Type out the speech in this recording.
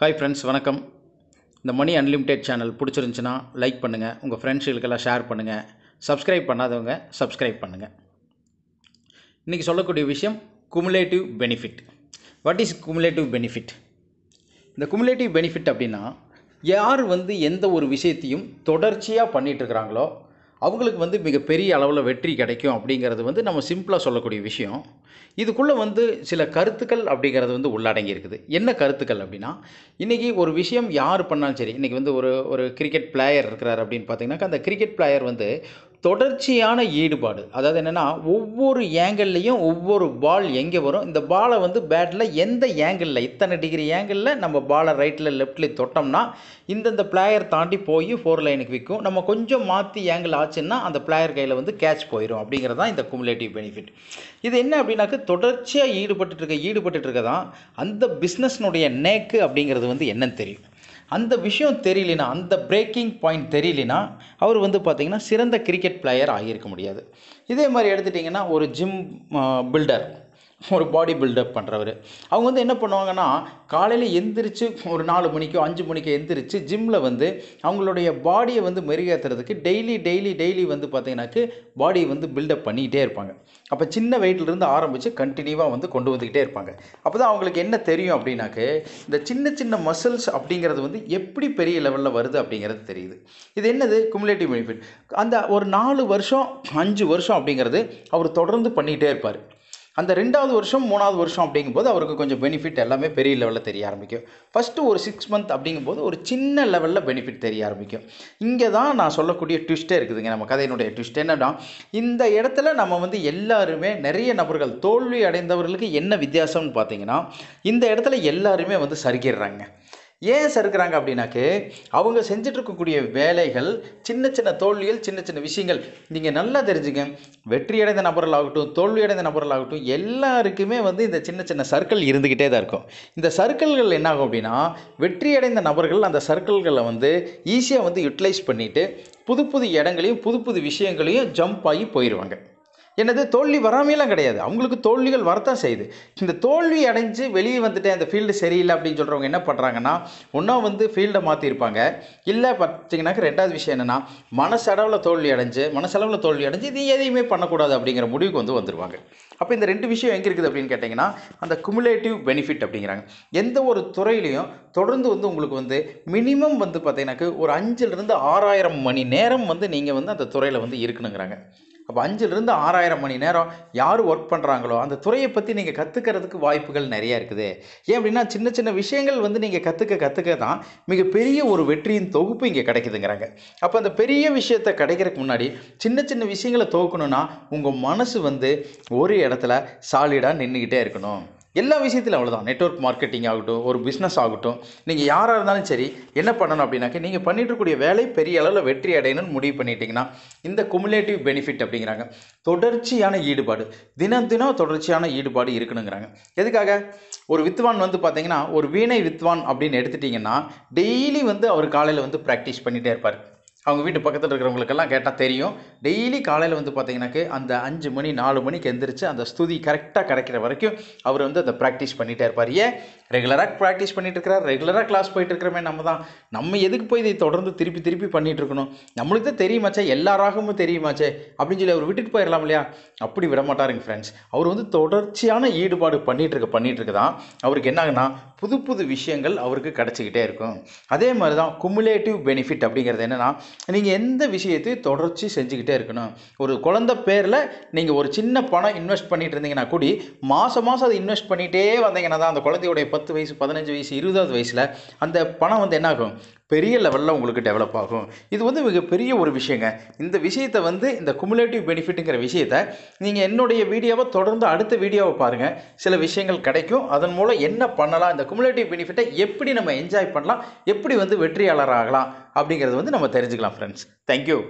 Hi friends வணக்கம். இந்த money unlimited channel பிடிச்சிருந்துச்சுன்னா லைக் பண்ணுங்கள் உங்கள் ஃப்ரெண்ட்ஸுகளுக்கெல்லாம் ஷேர் பண்ணுங்கள் சப்ஸ்கிரைப் பண்ணாதவங்க சப்ஸ்கிரைப் பண்ணுங்கள் இன்றைக்கி சொல்லக்கூடிய விஷயம் cumulative benefit what is cumulative benefit இந்த குமுலேட்டிவ் பெனிஃபிட் அப்படின்னா யார் வந்து எந்த ஒரு விஷயத்தையும் தொடர்ச்சியாக பண்ணிட்டு இருக்கிறாங்களோ அவங்களுக்கு வந்து மிகப்பெரிய அளவில் வெற்றி கிடைக்கும் அப்படிங்கிறது வந்து நம்ம சிம்பிளாக சொல்லக்கூடிய விஷயம். இதுக்குள்ளே வந்து சில கருத்துக்கள் அப்படிங்கிறது வந்து உள்ளடங்கி இருக்குது. என்ன கருத்துக்கள் அப்படின்னா இன்றைக்கி ஒரு விஷயம் யார் பண்ணாலும் சரி இன்றைக்கி வந்து ஒரு ஒரு கிரிக்கெட் பிளேயர் இருக்கிறார் அப்படின்னு பார்த்தீங்கன்னாக்கா அந்த கிரிக்கெட் பிளேயர் வந்து தொடர்ச்சியான ஈடுபாடு. அதாவது என்னென்னா ஒவ்வொரு ஏங்கிள்லேயும் ஒவ்வொரு பால் எங்கே வரும்? இந்த பாலை வந்து பேட்டில் எந்த ஏங்கிளில் இத்தனை டிகிரி ஏங்கிளில் நம்ம பாலை ரைட்டில் லெஃப்டில் தொட்டோம்னா இந்தந்த பிளேயர் தாண்டி போய் ஃபோர் லைனுக்கு விற்கும். நம்ம கொஞ்சம் மாற்றி ஏங்கிள் ஆச்சுன்னா அந்த பிளேயர் கையில் வந்து கேட்ச் போயிடும் அப்படிங்கிறது தான் இந்த குமுலேட்டிவ் பெனிஃபிட் இது என்ன அப்படின்னாக்க தொடர்ச்சியாக ஈடுபட்டு இருக்க ஈடுபட்டு இருக்க தான் அந்த பிஸ்னஸ்னுடைய நேக்கு அப்படிங்கிறது வந்து என்னன்னு தெரியும். அந்த விஷயம் தெரியலனா அந்த பிரேக்கிங் பாயிண்ட் தெரியலனா அவர் வந்து பார்த்திங்கன்னா சிறந்த கிரிக்கெட் பிளேயர் ஆகியிருக்க முடியாது. இதே மாதிரி எடுத்துட்டிங்கன்னா ஒரு ஜிம் பில்டர் ஒரு பாடி பில்டப் பண்ணுறவர் அவங்க வந்து என்ன பண்ணுவாங்கன்னா காலையில் எந்திரிச்சு ஒரு நாலு மணிக்கோ அஞ்சு மணிக்கோ எந்திரிச்சு ஜிம்மில் வந்து அவங்களுடைய பாடியை வந்து மெருகேற்றுறதுக்கு டெய்லி டெய்லி டெய்லி வந்து பார்த்தீங்கன்னாக்கு பாடியை வந்து பில்டப் பண்ணிக்கிட்டே இருப்பாங்க. அப்போ சின்ன வெயிட்லேருந்து ஆரம்பித்து கண்டினியூவாக வந்து கொண்டு வந்துக்கிட்டே இருப்பாங்க. அப்போ தான் அவங்களுக்கு என்ன தெரியும் அப்படின்னாக்கு இந்த சின்ன சின்ன மசில்ஸ் அப்படிங்கிறது வந்து எப்படி பெரிய லெவலில் வருது அப்படிங்கிறது தெரியுது. இது என்னது? குமுலேட்டிவ் பெனிஃபிட் அந்த ஒரு நாலு வருஷம் அஞ்சு வருஷம் அப்படிங்கிறது அவர் தொடர்ந்து பண்ணிகிட்டே இருப்பார். அந்த ரெண்டாவது வருஷம் மூணாவது வருஷம் அப்படிங்கும்போது அவருக்கு கொஞ்சம் பெனிஃபிட் எல்லாமே பெரிய லெவலில் தெரிய ஆரம்பிக்கும். ஃபஸ்ட்டு ஒரு சிக்ஸ் மந்த் அப்படிங்கும்போது ஒரு சின்ன லெவலில் பெனிஃபிட் தெரிய ஆரம்பிக்கும். இங்கே தான் நான் சொல்லக்கூடிய ட்விஸ்ட்டே இருக்குதுங்க. நம்ம கதையினுடைய ட்விஸ்ட் என்னன்னா இந்த இடத்துல நம்ம வந்து எல்லாருமே நிறைய நபர்கள் தோல்வி அடைந்தவர்களுக்கு என்ன வித்தியாசம்னு பார்த்தீங்கன்னா இந்த இடத்துல எல்லாருமே வந்து சறுக்கிடுறாங்க. ஏன் சறுக்கிறாங்க அப்படின்னாக்கு அவங்க செஞ்சுட்டு இருக்கக்கூடிய வேலைகள் சின்ன சின்ன தோல்விகள் சின்ன சின்ன விஷயங்கள். நீங்கள் நல்லா தெரிஞ்சுங்க. வெற்றி அடைந்த நபர்களாகட்டும் தோல்வி அடைந்த நபர்களாகட்டும் எல்லாருக்குமே வந்து இந்த சின்ன சின்ன சர்க்கிள் இருந்துக்கிட்டே தான் இருக்கும். இந்த சர்க்கிள்கள் என்னாகும் அப்படின்னா வெற்றி அடைந்த நபர்கள் அந்த சர்க்கிள்களை வந்து ஈஸியாக வந்து யூட்டிலைஸ் பண்ணிவிட்டு புது புது இடங்களையும் புது புது விஷயங்களையும் ஜம்ப் ஆகி போயிடுவாங்க என்னது தோல்வி வராமையெல்லாம் கிடையாது. அவங்களுக்கு தோல்விகள் வரத்தான் செய்யுது. இந்த தோல்வி அடைஞ்சு வெளியே வந்துட்டு அந்த ஃபீல்டு சரியில்லை அப்படின்னு சொல்கிறவங்க என்ன பண்ணுறாங்கன்னா ஒன்றா வந்து ஃபீல்டை மாற்றிருப்பாங்க இல்லை பார்த்தீங்கன்னாக்க ரெண்டாவது விஷயம் என்னென்னா மனசளவில் தோல்வி அடைஞ்சு மனசளவில் தோல்வி அடைஞ்சு இது எதையுமே பண்ணக்கூடாது அப்படிங்கிற முடிவுக்கு வந்து வந்துடுவாங்க அப்போ இந்த ரெண்டு விஷயம் எங்கே இருக்குது அப்படின்னு கேட்டிங்கன்னா அந்த குமுலேட்டிவ் பெனிஃபிட் அப்படிங்கிறாங்க. எந்த ஒரு துறையிலையும் தொடர்ந்து வந்து உங்களுக்கு வந்து மினிமம் வந்து பார்த்தீங்கன்னாக்க ஒரு அஞ்சுலேருந்து ஆறாயிரம் மணி நேரம் வந்து நீங்கள் வந்து அந்த துறையில் வந்து இருக்கணுங்கிறாங்க. அப்போ அஞ்சுலேருந்து ஆறாயிரம் மணி நேரம் யார் ஒர்க் பண்ணுறாங்களோ அந்த துறையை பற்றி நீங்கள் கற்றுக்கிறதுக்கு வாய்ப்புகள் நிறைய இருக்குது. ஏன் அப்படின்னா சின்ன சின்ன விஷயங்கள் வந்து நீங்கள் கற்றுக்க கற்றுக்க தான் மிகப்பெரிய ஒரு வெற்றியின் தொகுப்பு இங்கே கிடைக்குதுங்கிறாங்க. அப்போ அந்த பெரிய விஷயத்தை கிடைக்கிறதுக்கு முன்னாடி சின்ன சின்ன விஷயங்களை துவக்கணும்னா உங்கள் மனசு வந்து ஒரு இடத்துல சாலிடாக நின்றுக்கிட்டே இருக்கணும். எல்லா விஷயத்திலும் அவ்வளோதான் நெட்ஒர்க் மார்க்கெட்டிங் ஆகட்டும் ஒரு பிஸ்னஸ் ஆகட்டும் நீங்கள் யாராக இருந்தாலும் சரி என்ன பண்ணணும் அப்படின்னாக்க நீங்கள் பண்ணிட்டுருக்கூடிய வேலை பெரிய அளவில் வெற்றி அடையணும்னு முடிவு பண்ணிட்டீங்கன்னா இந்த குமுலேட்டிவ் பெனிஃபிட் அப்படிங்கிறாங்க. தொடர்ச்சியான ஈடுபாடு தினம் தினம் தொடர்ச்சியான ஈடுபாடு இருக்கணுங்கிறாங்க. எதுக்காக? ஒரு வித்வான் வந்து பார்த்தீங்கன்னா ஒரு வீணை வித்வான் அப்படின்னு எடுத்துட்டிங்கன்னா டெய்லி வந்து அவர் காலையில் வந்து ப்ராக்டிஸ் பண்ணிகிட்டே இருப்பார். அவங்க வீட்டு பக்கத்தில் இருக்கிறவங்களுக்கெல்லாம் கேட்டால் தெரியும். டெய்லி காலையில் வந்து பார்த்தீங்கன்னாக்கு அந்த அஞ்சு மணி நாலு மணிக்கு எந்திரிச்சு அந்த ஸ்துதி கரெக்டாக கிடைக்கிற வரைக்கும் அவர் வந்து அதை ப்ராக்டிஸ் பண்ணிகிட்டே இருப்பார். ஏன்? ரெகுலராக ப்ராக்டிஸ் பண்ணிட்டு இருக்கிறார். ரெகுலராக கிளாஸ் போயிட்டு இருக்கிறமே நம்ம தான். நம்ம எதுக்கு போய் இதை தொடர்ந்து திருப்பி திருப்பி பண்ணிகிட்டு இருக்கணும்? நம்மளுக்கு தான் தெரியுமாச்சே? எல்லாராகமும் தெரியுமாச்சே? அப்படின்னு சொல்லி அவர் விட்டுட்டு போயிடலாம் இல்லையா? அப்படி விட மாட்டாருங்க ஃப்ரெண்ட்ஸ் அவர் வந்து தொடர்ச்சியான ஈடுபாடு பண்ணிகிட்டு இருக்க பண்ணிட்டு இருக்க தான் அவருக்கு என்ன புது புது விஷயங்கள் அவருக்கு கிடச்சிக்கிட்டே இருக்கும். அதே மாதிரி தான் குமுலேட்டிவ் பெனிஃபிட் அப்படிங்கிறது என்னென்னா நீங்கள் எந்த விஷயத்தையும் தொடர்ச்சி செஞ்சுக்கிட்டே இருக்கணும். ஒரு குழந்த பேரில் நீங்கள் ஒரு சின்ன பணம் இன்வெஸ்ட் பண்ணிட்டு இருந்தீங்கன்னா கூடி மாதம் மாதம் அதை இன்வெஸ்ட் பண்ணிகிட்டே வந்தீங்கன்னா தான் அந்த குழந்தையுடைய பத்து வயசு பதினஞ்சு வயசு இருபதாவது வயசில் அந்த பணம் வந்து என்ன ஆகும்? பெரிய லெவலில் உங்களுக்கு டெவலப் ஆகும். இது வந்து மிகப்பெரிய ஒரு விஷயங்க. இந்த விஷயத்தை வந்து இந்த குமுலேட்டிவ் பெனிஃபிட்டுங்கிற விஷயத்தை நீங்கள் என்னுடைய வீடியோவை தொடர்ந்து அடுத்த வீடியோவை பாருங்கள் சில விஷயங்கள் கிடைக்கும். அதன் மூலம் என்ன பண்ணலாம்? இந்த குமுலேட்டிவ் பெனிஃபிட்டை எப்படி நம்ம என்ஜாய் பண்ணலாம்? எப்படி வந்து வெற்றியாளர் ஆகலாம் அப்படிங்கிறது வந்து நம்ம தெரிஞ்சுக்கலாம் ஃப்ரெண்ட்ஸ் தேங்க்யூ